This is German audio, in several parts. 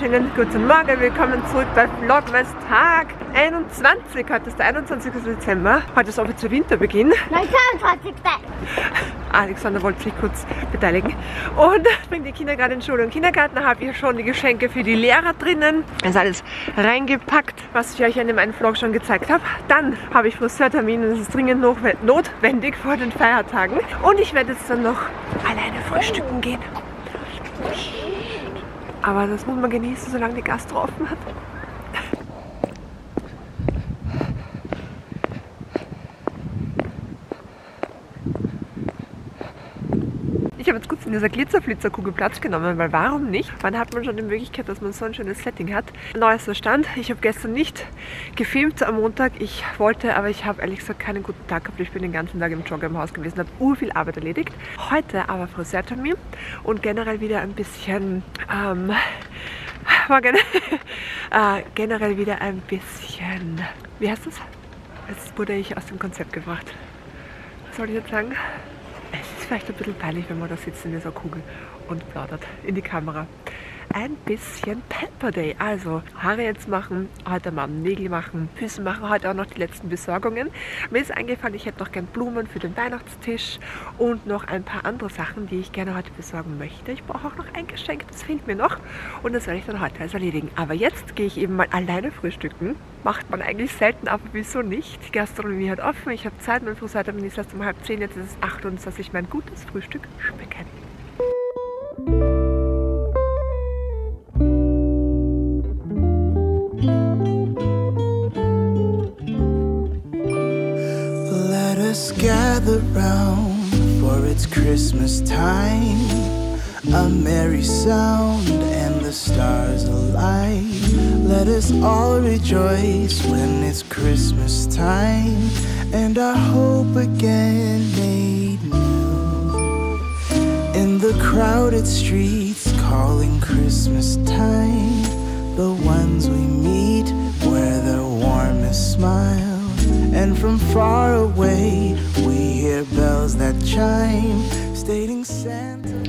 und einen schönen guten Morgen. Willkommen zurück bei Vlogmas Tag 21. Heute ist der 21. Dezember. Heute ist offiziell Winterbeginn. 29. Alexander wollte sich kurz beteiligen und bringt die Kinder gerade in Schule und Kindergarten. Habe ich schon die Geschenke für die Lehrer drinnen. Es ist alles reingepackt, was ich euch in meinem Vlog schon gezeigt habe. Dann habe ich Friseurtermin und es ist dringend notwendig vor den Feiertagen. Und ich werde jetzt dann noch alleine frühstücken gehen. Aber das muss man genießen, solange die Gastro offen hat. Ich habe jetzt kurz in dieser Glitzerflitzerkugel Platz genommen, weil warum nicht? Wann hat man schon die Möglichkeit, dass man so ein schönes Setting hat? Neuester Stand. Ich habe gestern nicht gefilmt am Montag. Ich wollte, aber ich habe ehrlich gesagt keinen guten Tag gehabt. Ich bin den ganzen Tag im Jogger im Haus gewesen, habe ur viel Arbeit erledigt. Heute aber Friseurtermin und generell wieder ein bisschen ähm, war gen äh, generell wieder ein bisschen, wie heißt das? Jetzt wurde ich aus dem Konzept gebracht. Was soll ich jetzt sagen? Vielleicht ein bisschen peinlich, wenn man da sitzt in dieser Kugel und plaudert in die Kamera ein bisschen Pepper Day. Also Haare jetzt machen, heute mal Nägel machen, Füße machen, heute auch noch die letzten Besorgungen. Mir ist eingefallen, ich hätte noch gern Blumen für den Weihnachtstisch und noch ein paar andere Sachen, die ich gerne heute besorgen möchte. Ich brauche auch noch ein Geschenk, das fehlt mir noch und das werde ich dann heute also erledigen. Aber jetzt gehe ich eben mal alleine frühstücken. Macht man eigentlich selten, aber wieso nicht? Die Gastronomie hat offen, ich habe Zeit, mein ist erst um halb zehn, jetzt ist es acht und dass ich mein gutes Frühstück schmecken. Christmas time. A merry sound and the stars alight. Let us all rejoice when it's Christmas time and our hope again made new. In the crowded streets calling Christmas time, the ones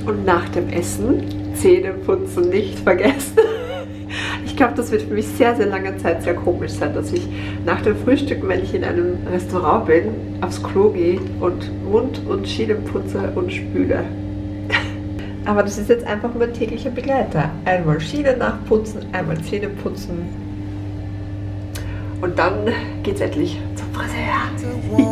Und nach dem Essen Zähneputzen nicht vergessen. Ich glaube, das wird für mich sehr, sehr lange Zeit sehr komisch sein, dass ich nach dem Frühstück, wenn ich in einem Restaurant bin, aufs Klo gehe und Mund- und Schienen putze und spüle. Aber das ist jetzt einfach mein täglicher Begleiter. Einmal Schiene nachputzen, einmal Zähne putzen. Und dann geht's endlich zum Friseur.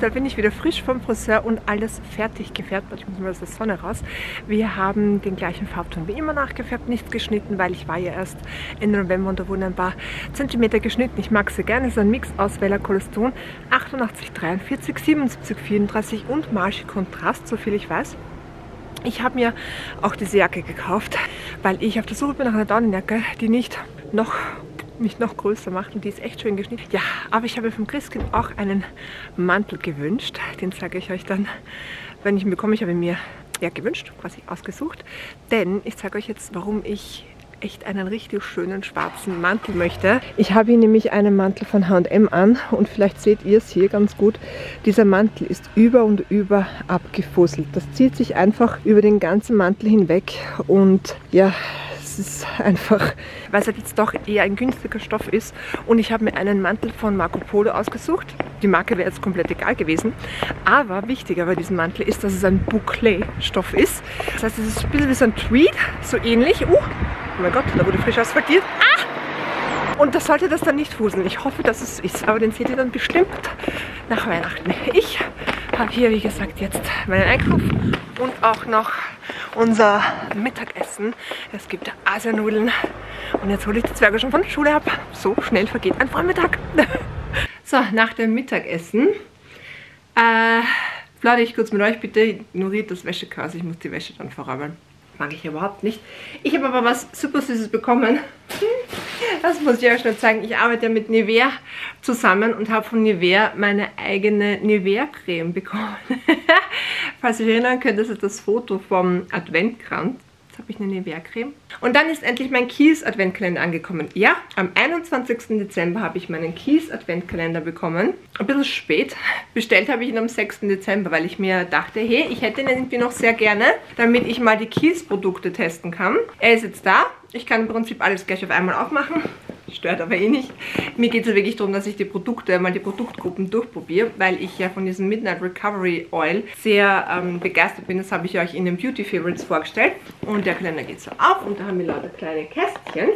Da bin ich wieder frisch vom Friseur und alles fertig gefärbt. Ich muss mal aus der Sonne raus. Wir haben den gleichen Farbton wie immer nachgefärbt, nichts geschnitten, weil ich war ja erst Ende November und da wurden ein paar Zentimeter geschnitten. Ich mag sie gerne. Es ist ein Mix aus Vella Colestron 88, 43, 77, 34 und Marche Kontrast, so viel ich weiß. Ich habe mir auch diese Jacke gekauft, weil ich auf der Suche bin nach einer Daunenjacke, die nicht noch mich noch größer macht und die ist echt schön geschnitten. Ja, aber ich habe vom Christkind auch einen Mantel gewünscht. Den zeige ich euch dann, wenn ich ihn bekomme. Ich habe ihn mir ja, gewünscht, quasi ausgesucht. Denn ich zeige euch jetzt, warum ich echt einen richtig schönen schwarzen Mantel möchte. Ich habe hier nämlich einen Mantel von H&M an und vielleicht seht ihr es hier ganz gut. Dieser Mantel ist über und über abgefusselt. Das zieht sich einfach über den ganzen Mantel hinweg und ja, das ist einfach, weil es halt jetzt doch eher ein günstiger Stoff ist. Und ich habe mir einen Mantel von Marco Polo ausgesucht. Die Marke wäre jetzt komplett egal gewesen. Aber wichtiger bei diesem Mantel ist, dass es ein Bouclé-Stoff ist. Das heißt, es ist ein bisschen wie so ein Tweed, so ähnlich. Uh, oh mein Gott, da wurde frisch asphaltiert. Ah! Und das sollte das dann nicht fuseln. Ich hoffe, dass es ist. Aber den seht ihr dann bestimmt nach Weihnachten. Ich habe hier, wie gesagt, jetzt meinen Einkauf und auch noch unser Mittagessen. Es gibt Asianudeln und jetzt hole ich die Zwerge schon von der Schule ab. So schnell vergeht ein Vormittag. so, nach dem Mittagessen äh, plaudere ich kurz mit euch. Bitte ignoriert das Wäschechaos. Ich muss die Wäsche dann verräumen. Mag ich überhaupt nicht. Ich habe aber was super Süßes bekommen. Das muss ich euch schnell zeigen. Ich arbeite mit Nivea zusammen und habe von Nivea meine eigene Nivea-Creme bekommen. Falls ihr euch erinnern könnt, das ist das Foto vom Adventkranz. Jetzt habe ich eine Nivea-Creme. Und dann ist endlich mein Kies-Adventkalender angekommen. Ja, am 21. Dezember habe ich meinen Kies-Adventkalender bekommen. Ein bisschen spät. Bestellt habe ich ihn am 6. Dezember, weil ich mir dachte, hey, ich hätte ihn irgendwie noch sehr gerne, damit ich mal die Kies-Produkte testen kann. Er ist jetzt da. Ich kann im Prinzip alles gleich auf einmal aufmachen stört aber eh nicht. Mir geht es wirklich darum, dass ich die Produkte, mal die Produktgruppen durchprobiere, weil ich ja von diesem Midnight Recovery Oil sehr ähm, begeistert bin. Das habe ich euch in den Beauty Favorites vorgestellt. Und der Kalender geht so auf und da haben wir lauter kleine Kästchen.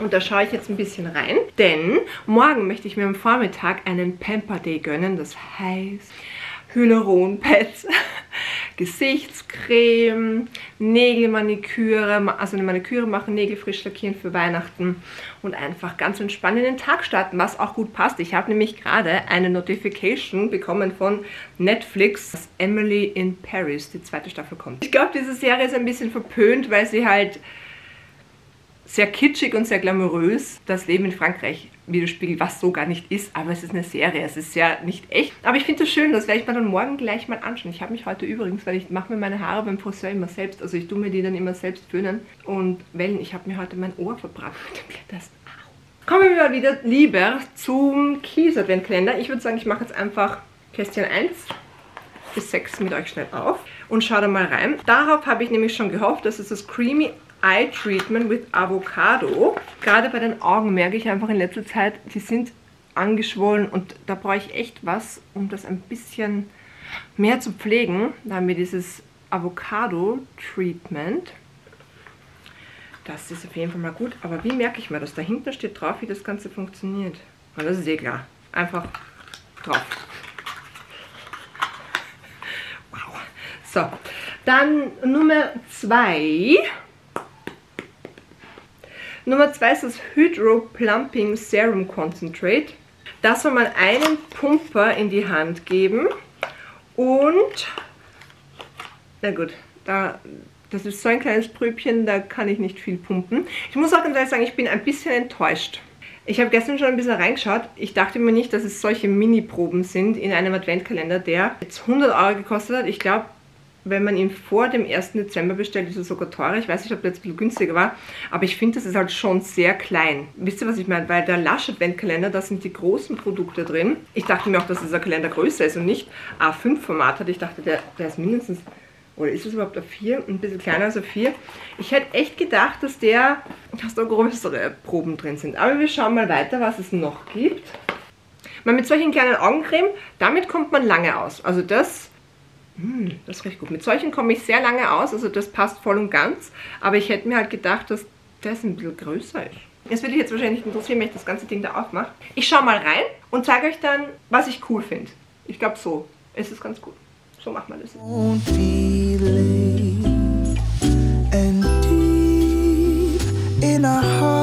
Und da schaue ich jetzt ein bisschen rein, denn morgen möchte ich mir am Vormittag einen Pamper Day gönnen. Das heißt Hyaluron-Pads Gesichtscreme, Nägelmaniküre, also eine Maniküre machen, Nägel frisch lackieren für Weihnachten und einfach ganz entspannt in den Tag starten, was auch gut passt. Ich habe nämlich gerade eine Notification bekommen von Netflix, dass Emily in Paris, die zweite Staffel kommt. Ich glaube, diese Serie ist ein bisschen verpönt, weil sie halt sehr kitschig und sehr glamourös das Leben in Frankreich widerspiegelt, was so gar nicht ist, aber es ist eine Serie, es ist ja nicht echt. Aber ich finde es schön, das werde ich mir dann morgen gleich mal anschauen. Ich habe mich heute übrigens, weil ich mache mir meine Haare beim Friseur immer selbst, also ich tue mir die dann immer selbst föhnen und wellen. Ich habe mir heute mein Ohr verbrannt Blätters. Kommen wir mal wieder lieber zum Kies-Adventkalender. Ich würde sagen, ich mache jetzt einfach Kästchen 1 bis 6 mit euch schnell auf und schaue da mal rein. Darauf habe ich nämlich schon gehofft, dass es das Creamy Eye Treatment with Avocado. Gerade bei den Augen merke ich einfach in letzter Zeit, die sind angeschwollen und da brauche ich echt was, um das ein bisschen mehr zu pflegen. Da haben wir dieses Avocado Treatment. Das ist auf jeden Fall mal gut. Aber wie merke ich mir das? Dahinter steht drauf, wie das Ganze funktioniert. Und das ist eh klar. Einfach drauf. Wow. So, dann Nummer zwei Nummer 2 ist das Hydro Plumping Serum Concentrate. Das soll man einen Pumper in die Hand geben und, na gut, da, das ist so ein kleines Pröbchen, da kann ich nicht viel pumpen. Ich muss auch ganz ehrlich sagen, ich bin ein bisschen enttäuscht. Ich habe gestern schon ein bisschen reingeschaut. Ich dachte mir nicht, dass es solche Mini-Proben sind in einem Adventkalender, der jetzt 100 Euro gekostet hat. Ich glaube, wenn man ihn vor dem 1. Dezember bestellt, ist er sogar teurer. Ich weiß nicht, ob der jetzt ein bisschen günstiger war, aber ich finde, das ist halt schon sehr klein. Wisst ihr, was ich meine? Weil der Lush Adventkalender, da sind die großen Produkte drin. Ich dachte mir auch, dass dieser Kalender größer ist und nicht A5-Format hat. Ich dachte, der, der ist mindestens, oder ist es überhaupt A4? Ein bisschen kleiner als A4. Ich hätte echt gedacht, dass der, dass da größere Proben drin sind. Aber wir schauen mal weiter, was es noch gibt. Man mit solchen kleinen Augencreme, damit kommt man lange aus. Also das hm, das riecht gut. Mit solchen komme ich sehr lange aus, also das passt voll und ganz. Aber ich hätte mir halt gedacht, dass das ein bisschen größer ist. Das würde ich jetzt wahrscheinlich interessieren, wenn ich das ganze Ding da aufmache. Ich schaue mal rein und zeige euch dann, was ich cool finde. Ich glaube so ist es ganz gut. So macht man das. In our hearts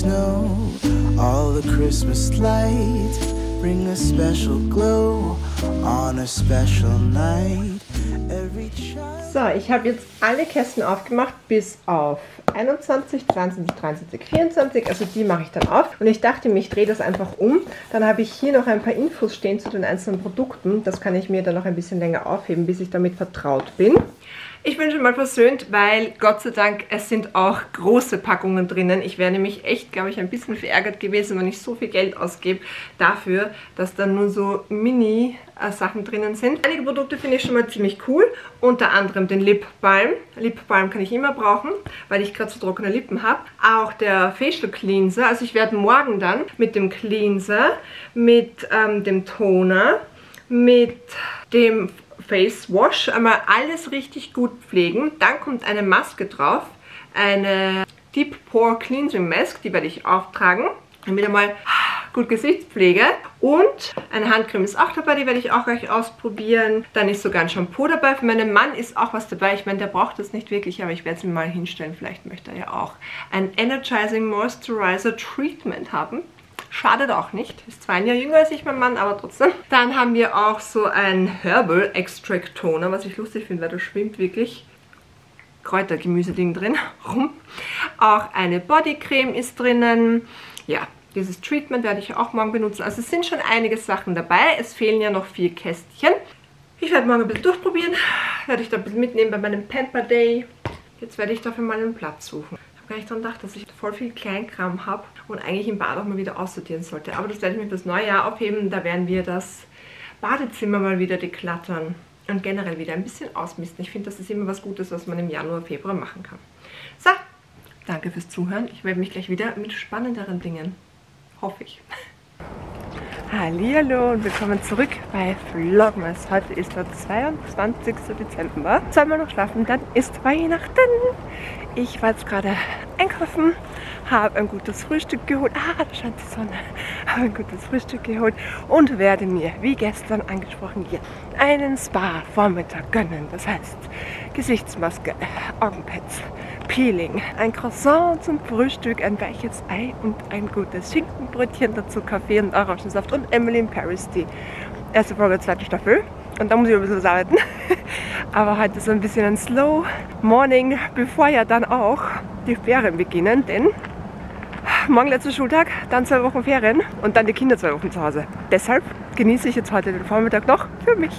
snow all the Christmas lights bring a special glow on a special night so, ich habe jetzt alle Kästen aufgemacht, bis auf 21, 22, 23, 24. Also die mache ich dann auf. Und ich dachte mir, ich drehe das einfach um. Dann habe ich hier noch ein paar Infos stehen zu den einzelnen Produkten. Das kann ich mir dann noch ein bisschen länger aufheben, bis ich damit vertraut bin. Ich bin schon mal versöhnt, weil Gott sei Dank es sind auch große Packungen drinnen. Ich wäre nämlich echt, glaube ich, ein bisschen verärgert gewesen, wenn ich so viel Geld ausgebe dafür, dass dann nur so Mini-Sachen drinnen sind. Einige Produkte finde ich schon mal ziemlich cool, unter anderem den Lip Balm. Lip Balm kann ich immer brauchen, weil ich gerade so trockene Lippen habe. Auch der Facial Cleanser, also ich werde morgen dann mit dem Cleanser, mit ähm, dem Toner, mit dem Face Wash. Einmal alles richtig gut pflegen. Dann kommt eine Maske drauf. Eine Deep Pore Cleansing Mask. Die werde ich auftragen. Damit einmal gut Gesichtspflege. Und eine Handcreme ist auch dabei, die werde ich auch gleich ausprobieren. Dann ist sogar ein Shampoo dabei. Für meinen Mann ist auch was dabei. Ich meine, der braucht das nicht wirklich, aber ich werde es mir mal hinstellen. Vielleicht möchte er ja auch ein Energizing Moisturizer Treatment haben. Schadet auch nicht. Ist zwar ein Jahr jünger als ich, mein Mann, aber trotzdem. Dann haben wir auch so ein Herbal Extract Toner, was ich lustig finde, weil da schwimmt wirklich Kräutergemüse-Ding drin rum. Auch eine Bodycreme ist drinnen. Ja, dieses Treatment werde ich auch morgen benutzen. Also es sind schon einige Sachen dabei. Es fehlen ja noch vier Kästchen. Ich werde morgen ein bisschen durchprobieren. Werde ich da ein bisschen mitnehmen bei meinem Pamper Day. Jetzt werde ich dafür mal einen Platz suchen gar nicht daran gedacht, dass ich voll viel Kleinkram habe und eigentlich im Bad auch mal wieder aussortieren sollte. Aber das werde ich mir fürs neue Jahr aufheben. Da werden wir das Badezimmer mal wieder deklattern und generell wieder ein bisschen ausmisten. Ich finde, das ist immer was Gutes, was man im Januar, Februar machen kann. So, danke fürs Zuhören. Ich melde mich gleich wieder mit spannenderen Dingen. Hoffe ich. Hallo und willkommen zurück bei Vlogmas. Heute ist der 22. Dezember. Sollen wir noch schlafen, dann ist Weihnachten. Ich war jetzt gerade einkaufen, habe ein gutes Frühstück geholt. Ah, da scheint die Sonne. Habe ein gutes Frühstück geholt und werde mir, wie gestern angesprochen, hier einen Spa-Vormittag gönnen. Das heißt, Gesichtsmaske, Augenpads, Peeling, ein Croissant zum Frühstück, ein weiches Ei und ein gutes Schinkenbrötchen, dazu Kaffee und Orangensaft und Emily in Paris, die erste Folge, zweite Staffel. Und da muss ich ein bisschen was arbeiten. Aber heute so ein bisschen ein Slow Morning, bevor ja dann auch die Ferien beginnen, denn morgen letzter Schultag, dann zwei Wochen Ferien und dann die Kinder zwei Wochen zu Hause. Deshalb genieße ich jetzt heute den Vormittag noch für mich.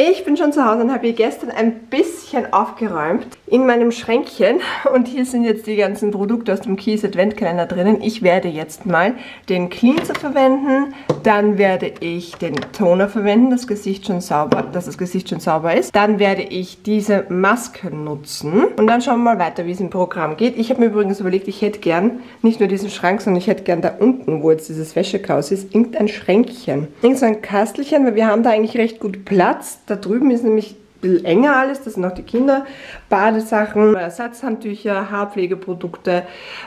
Ich bin schon zu Hause und habe hier gestern ein bisschen aufgeräumt in meinem Schränkchen und hier sind jetzt die ganzen Produkte aus dem Kies Adventkalender drinnen. Ich werde jetzt mal den Cleanser verwenden, dann werde ich den Toner verwenden, das Gesicht schon sauber, dass das Gesicht schon sauber ist. Dann werde ich diese Maske nutzen und dann schauen wir mal weiter, wie es im Programm geht. Ich habe mir übrigens überlegt, ich hätte gern nicht nur diesen Schrank, sondern ich hätte gern da unten, wo jetzt dieses Wäschechaos ist, irgendein Schränkchen. Irgend so ein Kastelchen, weil wir haben da eigentlich recht gut Platz da drüben ist nämlich ein bisschen enger alles. Das sind auch die Kinder, Badesachen, Ersatzhandtücher, Haarpflegeprodukte,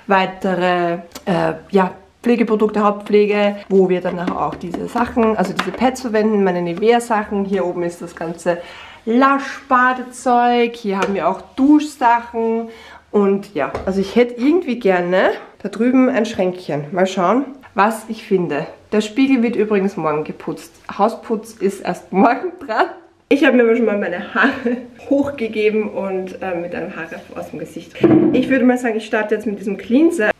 weitere äh, ja, Pflegeprodukte, Hauptpflege, wo wir dann auch diese Sachen, also diese Pads verwenden, meine Nivea-Sachen. Hier oben ist das ganze Laschbadezeug. Hier haben wir auch Duschsachen. Und ja, also ich hätte irgendwie gerne da drüben ein Schränkchen. Mal schauen, was ich finde. Der Spiegel wird übrigens morgen geputzt. Hausputz ist erst morgen dran. Ich habe mir aber schon mal meine Haare hochgegeben und äh, mit einem Haarreif aus dem Gesicht. Ich würde mal sagen, ich starte jetzt mit diesem Cleanser.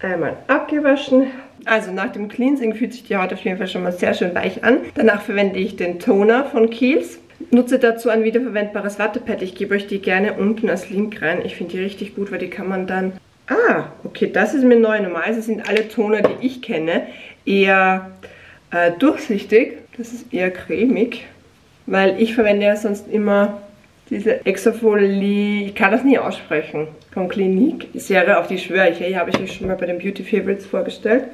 Einmal abgewaschen. Also nach dem Cleansing fühlt sich die Haut auf jeden Fall schon mal sehr schön weich an. Danach verwende ich den Toner von Kiehl's. Nutze dazu ein wiederverwendbares Wattepad. Ich gebe euch die gerne unten als Link rein. Ich finde die richtig gut, weil die kann man dann... Ah, okay, das ist mir neu. Normalerweise sind alle Toner, die ich kenne, eher äh, durchsichtig. Das ist eher cremig, weil ich verwende ja sonst immer diese Exofolie, ich kann das nie aussprechen, von Clinique. Serie, auf die schwöre ich, die habe ich euch schon mal bei den Beauty Favorites vorgestellt.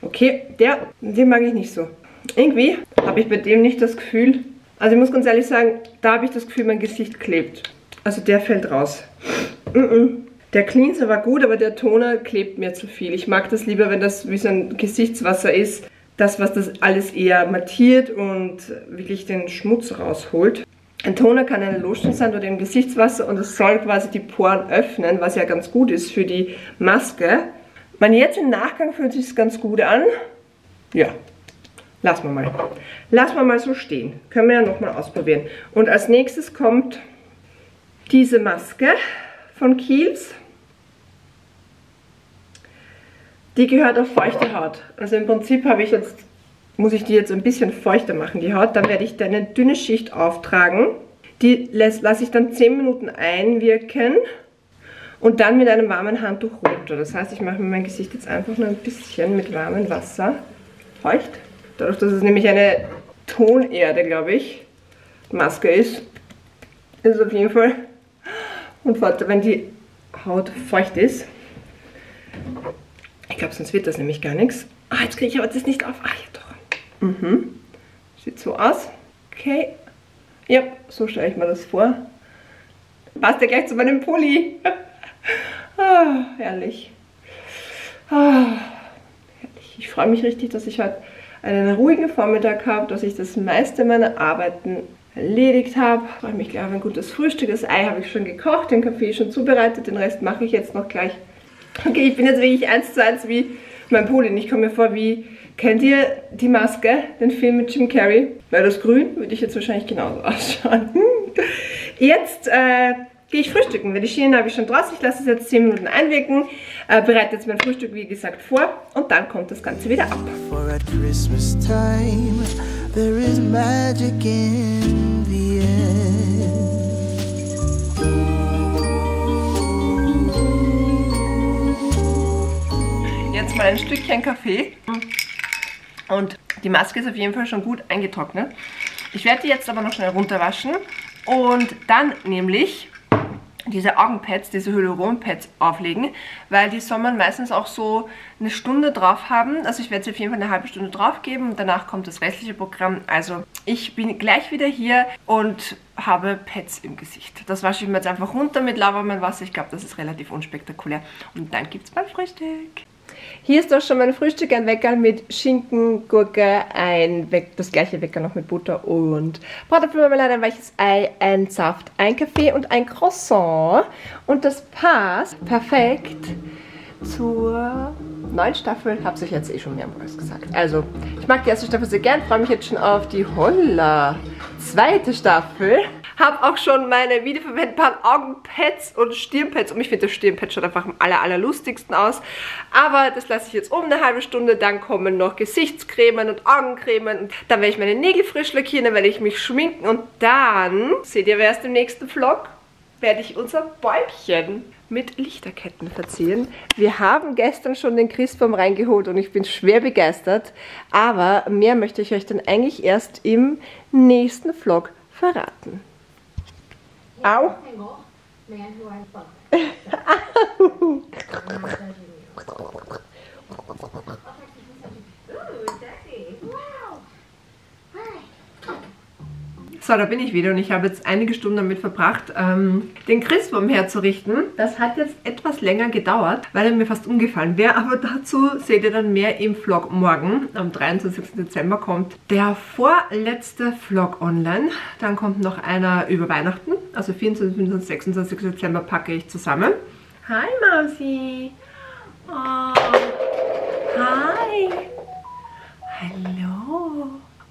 Okay, der, den mag ich nicht so. Irgendwie habe ich bei dem nicht das Gefühl, also ich muss ganz ehrlich sagen, da habe ich das Gefühl, mein Gesicht klebt. Also der fällt raus. Der Cleanser war gut, aber der Toner klebt mir zu viel. Ich mag das lieber, wenn das wie so ein Gesichtswasser ist. Das, was das alles eher mattiert und wirklich den Schmutz rausholt. Ein Toner kann eine Lotion sein oder ein Gesichtswasser und es soll quasi die Poren öffnen, was ja ganz gut ist für die Maske. Man jetzt im Nachgang fühlt sich ganz gut an. Ja, lassen wir mal. Lassen wir mal so stehen. Können wir ja nochmal ausprobieren. Und als nächstes kommt diese Maske von Kiehl's. Die gehört auf feuchte Haut. Also im Prinzip habe ich jetzt muss ich die jetzt ein bisschen feuchter machen, die Haut. Dann werde ich da eine dünne Schicht auftragen. Die lasse ich dann 10 Minuten einwirken und dann mit einem warmen Handtuch runter. Das heißt, ich mache mir mein Gesicht jetzt einfach nur ein bisschen mit warmem Wasser feucht. Dadurch, dass es nämlich eine Tonerde, glaube ich, Maske ist, ist auf jeden Fall. Und warte, wenn die Haut feucht ist, ich glaube, sonst wird das nämlich gar nichts. Ah, jetzt kriege ich aber das nicht auf. Ah, ja doch. Mhm. Sieht so aus. Okay. Ja, so stelle ich mir das vor. Passt ja gleich zu meinem Pulli. ah, herrlich. Ah, herrlich. Ich freue mich richtig, dass ich heute einen ruhigen Vormittag habe, dass ich das meiste meiner Arbeiten erledigt habe. Ich freue mich auf ein gutes Frühstück. Das Ei habe ich schon gekocht, den Kaffee schon zubereitet, den Rest mache ich jetzt noch gleich. Okay, ich bin jetzt wirklich eins zu eins wie mein Pulli. Ich komme mir vor wie, kennt ihr die Maske, den Film mit Jim Carrey? Wäre das grün, würde ich jetzt wahrscheinlich genauso ausschauen. Jetzt äh, gehe ich frühstücken, weil die Schienen habe ich schon draußen. Ich lasse es jetzt 10 Minuten einwirken, äh, bereite jetzt mein Frühstück, wie gesagt, vor und dann kommt das Ganze wieder ab. Jetzt mal ein Stückchen Kaffee. Und die Maske ist auf jeden Fall schon gut eingetrocknet. Ich werde die jetzt aber noch schnell runterwaschen und dann nämlich diese Augenpads, diese Hyaluron-Pads auflegen, weil die soll man meistens auch so eine Stunde drauf haben. Also ich werde sie auf jeden Fall eine halbe Stunde drauf geben und danach kommt das restliche Programm. Also ich bin gleich wieder hier und habe Pads im Gesicht. Das wasche ich mir jetzt einfach runter mit lauwarmem Wasser. Ich glaube, das ist relativ unspektakulär. Und dann gibt es mein Frühstück. Hier ist auch schon mein Frühstück, ein Wecker mit Schinken, Gurke, ein We das gleiche Wecker noch mit Butter und Bratapfelmarmelade, ein weiches Ei, ein Saft, ein Kaffee und ein Croissant. Und das passt perfekt zur neuen Staffel. Hab's euch jetzt eh schon mehrmals gesagt. Also, ich mag die erste Staffel sehr gern, freue mich jetzt schon auf die Holla zweite Staffel. Habe auch schon meine wiederverwendbaren Augenpads und Stirnpads. Und ich finde, das Stirnpad schaut einfach am aller, aller lustigsten aus. Aber das lasse ich jetzt um eine halbe Stunde. Dann kommen noch Gesichtscremen und Augencremen. Und dann werde ich meine Nägel frisch lackieren. Dann werde ich mich schminken. Und dann, seht ihr, wer ist im nächsten Vlog? Werde ich unser Bäumchen mit Lichterketten verzieren. Wir haben gestern schon den Christbaum reingeholt und ich bin schwer begeistert. Aber mehr möchte ich euch dann eigentlich erst im nächsten Vlog verraten. Ow. Ow. So, da bin ich wieder und ich habe jetzt einige Stunden damit verbracht, ähm, den Christbaum herzurichten. Das hat jetzt etwas länger gedauert, weil er mir fast umgefallen wäre, aber dazu seht ihr dann mehr im Vlog morgen. Am 23. Dezember kommt der vorletzte Vlog online. Dann kommt noch einer über Weihnachten, also 24, 25, 26. Dezember packe ich zusammen. Hi Mausi! Oh. Hi! Hallo!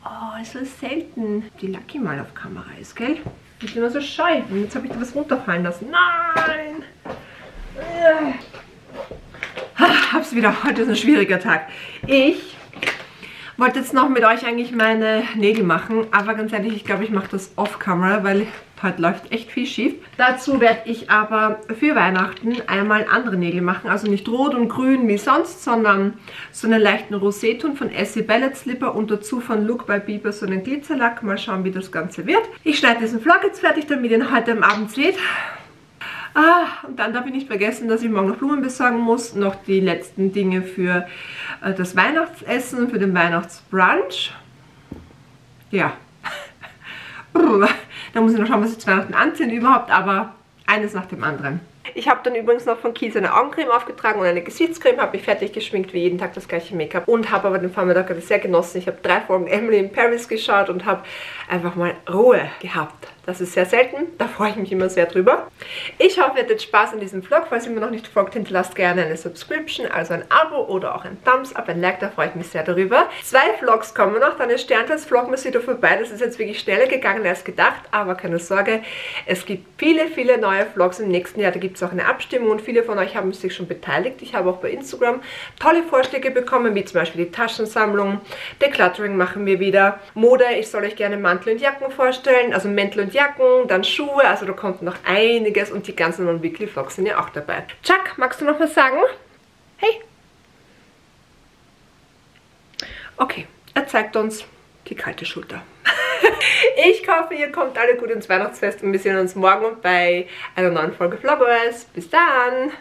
Oh, ist so selten die Lucky mal auf Kamera ist, gell? Ich bin immer so scheu. Und jetzt habe ich da was runterfallen lassen. Nein! Ah, hab's wieder. Heute ist ein schwieriger Tag. Ich wollte jetzt noch mit euch eigentlich meine Nägel machen, aber ganz ehrlich, ich glaube, ich mache das off-camera, weil heute läuft echt viel schief. Dazu werde ich aber für Weihnachten einmal andere Nägel machen, also nicht rot und grün wie sonst, sondern so einen leichten Roseton von Essie Ballet Slipper und dazu von Look by Bieber so einen Glitzerlack. Mal schauen, wie das Ganze wird. Ich schneide diesen Vlog jetzt fertig, damit ihr ihn heute am Abend seht. Ah, und dann darf ich nicht vergessen, dass ich morgen noch Blumen besorgen muss. Noch die letzten Dinge für äh, das Weihnachtsessen, für den Weihnachtsbrunch. Ja. da muss ich noch schauen, was ich zu Weihnachten anziehen überhaupt, aber eines nach dem anderen. Ich habe dann übrigens noch von Kies eine Augencreme aufgetragen und eine Gesichtscreme, habe mich fertig geschminkt, wie jeden Tag das gleiche Make-up und habe aber den Vormittag sehr genossen. Ich habe drei Folgen Emily in Paris geschaut und habe einfach mal Ruhe gehabt. Das ist sehr selten, da freue ich mich immer sehr drüber. Ich hoffe, ihr hattet Spaß an diesem Vlog. Falls ihr mir noch nicht folgt, hinterlasst gerne eine Subscription, also ein Abo oder auch ein Thumbs Up, ein Like, da freue ich mich sehr darüber. Zwei Vlogs kommen noch, dann ist Sterntags Vlogmas wieder vorbei. Das ist jetzt wirklich schneller gegangen als gedacht, aber keine Sorge, es gibt viele, viele neue Vlogs im nächsten Jahr. Da gibt gibt es auch eine Abstimmung und viele von euch haben sich schon beteiligt. Ich habe auch bei Instagram tolle Vorschläge bekommen, wie zum Beispiel die Taschensammlung, Decluttering machen wir wieder, Mode, ich soll euch gerne Mantel und Jacken vorstellen, also Mäntel und Jacken, dann Schuhe, also da kommt noch einiges und die ganzen Non-Weekly Vlogs sind ja auch dabei. Chuck, magst du noch was sagen? Hey! Okay, er zeigt uns die kalte Schulter. ich hoffe, ihr kommt alle gut ins Weihnachtsfest und wir sehen uns morgen bei einer neuen Folge Vlogos. Bis dann!